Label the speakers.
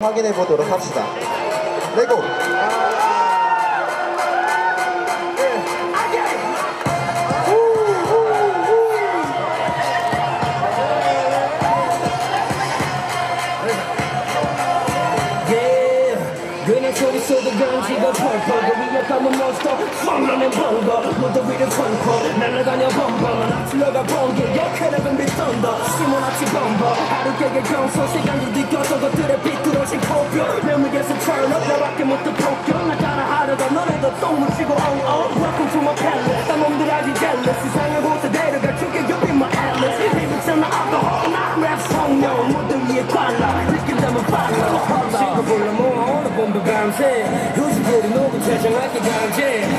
Speaker 1: 확인해 보도록 합시다. 레고.
Speaker 2: 그냥 소리 쏘도 간지가 펄펄 그 위에 감은 몬스터 펑나는 번거 무더 위를 펑펑 날아다녀 범벅 앞질러가 번개 범버 하루 깨게 경소 시간이 느껴서 것들의 비 뚤어진 코뼈 내 무게에서 turn up 나밖에 못해 폭격 나 따라하려다 너네도 똥 묻히고 엉엉 Welcome to my palace 나 놈들 아직 jealous 세상의 곳에 데려가 줄게 You be my atlas 리믹스나 alcohol 나랩 성령 무대 위에 관라 느낀다면 빨라 친구 불러 모아 오늘 봄도 밤새 후식들이 누구 퇴장할게 강제